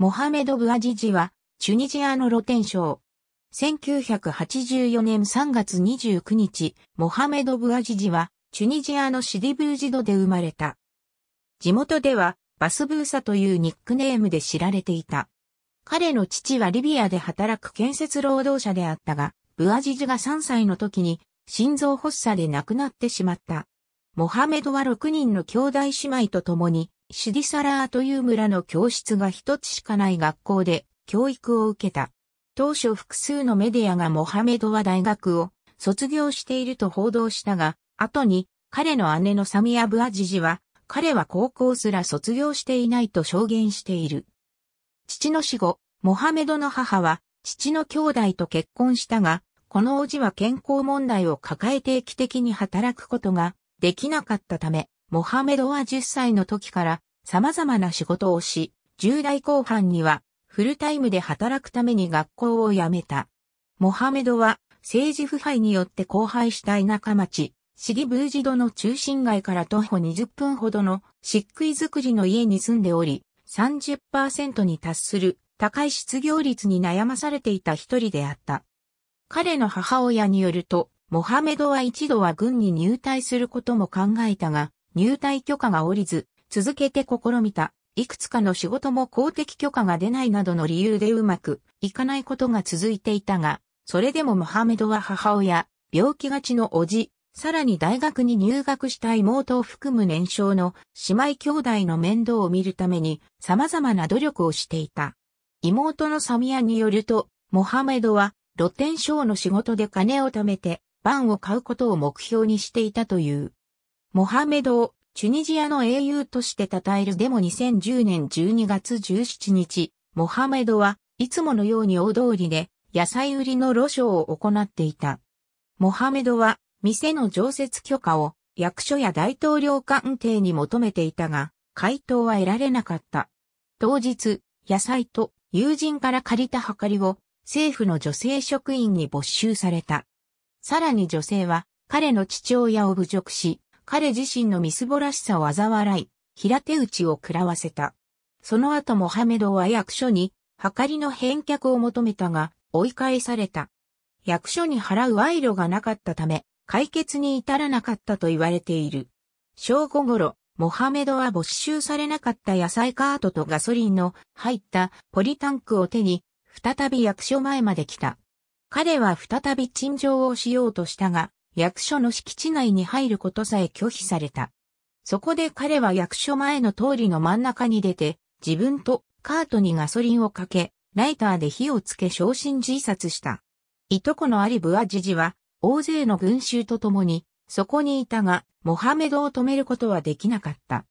モハメド・ブアジジは、チュニジアの露天商。1984年3月29日、モハメド・ブアジジは、チュニジアのシディブージドで生まれた。地元では、バスブーサというニックネームで知られていた。彼の父はリビアで働く建設労働者であったが、ブアジジが3歳の時に心臓発作で亡くなってしまった。モハメドは6人の兄弟姉妹と共に、シュディサラーという村の教室が一つしかない学校で教育を受けた。当初複数のメディアがモハメドは大学を卒業していると報道したが、後に彼の姉のサミア・ブアジジは、彼は高校すら卒業していないと証言している。父の死後、モハメドの母は父の兄弟と結婚したが、この叔父は健康問題を抱え定期的に働くことができなかったため、モハメドは10歳の時から様々な仕事をし、10代後半にはフルタイムで働くために学校を辞めた。モハメドは政治腐敗によって荒廃した田舎町、シリブージドの中心街から徒歩20分ほどの漆喰作りの家に住んでおり、30%に達する高い失業率に悩まされていた一人であった。彼の母親によると、モハメドは一度は軍に入隊することも考えたが、入隊許可が下りず、続けて試みた。いくつかの仕事も公的許可が出ないなどの理由でうまくいかないことが続いていたが、それでもモハメドは母親、病気がちの叔父、さらに大学に入学した妹を含む年少の姉妹兄弟の面倒を見るために様々な努力をしていた。妹のサミアによると、モハメドは露天商の仕事で金を貯めて、バンを買うことを目標にしていたという。モハメドをチュニジアの英雄として称えるデモ2010年12月17日、モハメドはいつものように大通りで野菜売りの路上を行っていた。モハメドは店の常設許可を役所や大統領官邸に求めていたが、回答は得られなかった。当日、野菜と友人から借りた計りを政府の女性職員に没収された。さらに女性は彼の父親を侮辱し、彼自身のみすぼらしさを嘲笑い、平手打ちを食らわせた。その後モハメドは役所に、計りの返却を求めたが、追い返された。役所に払う賄賂がなかったため、解決に至らなかったと言われている。正午頃、モハメドは没収されなかった野菜カートとガソリンの入ったポリタンクを手に再び役所前まで来た。彼は再び陳情をしようとしたが、役所の敷地内に入ることさえ拒否された。そこで彼は役所前の通りの真ん中に出て、自分とカートにガソリンをかけ、ライターで火をつけ焼身自殺した。いとこのアリブアジジは、大勢の群衆と共に、そこにいたが、モハメドを止めることはできなかった。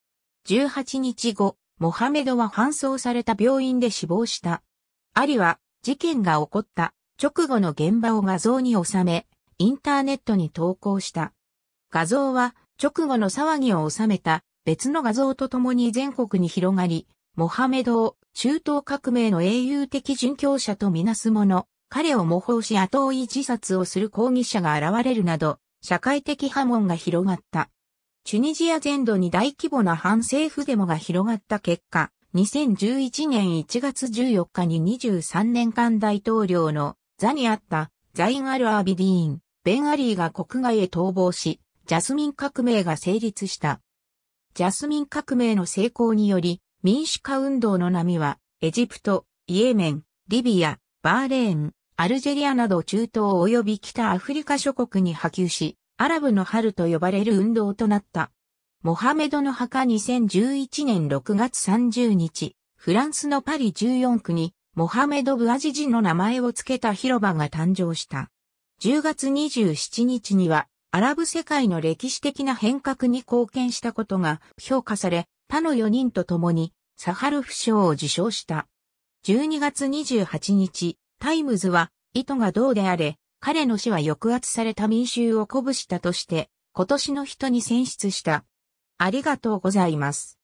18日後、モハメドは搬送された病院で死亡した。アリは事件が起こった直後の現場を画像に収め、インターネットに投稿した。画像は直後の騒ぎを収めた別の画像とともに全国に広がり、モハメドを中東革命の英雄的殉教者とみなす者、彼を模倣し後追い自殺をする抗議者が現れるなど、社会的波紋が広がった。チュニジア全土に大規模な反政府デモが広がった結果、2011年1月14日に23年間大統領の座にあったザイン・アル・アビディーン、ベン・アリーが国外へ逃亡し、ジャスミン革命が成立した。ジャスミン革命の成功により、民主化運動の波は、エジプト、イエメン、リビア、バーレーン、アルジェリアなど中東及び北アフリカ諸国に波及し、アラブの春と呼ばれる運動となった。モハメドの墓2011年6月30日、フランスのパリ14区にモハメド・ブアジジの名前を付けた広場が誕生した。10月27日にはアラブ世界の歴史的な変革に貢献したことが評価され、他の4人と共にサハロフ賞を受賞した。12月28日、タイムズは意図がどうであれ、彼の死は抑圧された民衆を鼓舞したとして、今年の人に選出した。ありがとうございます。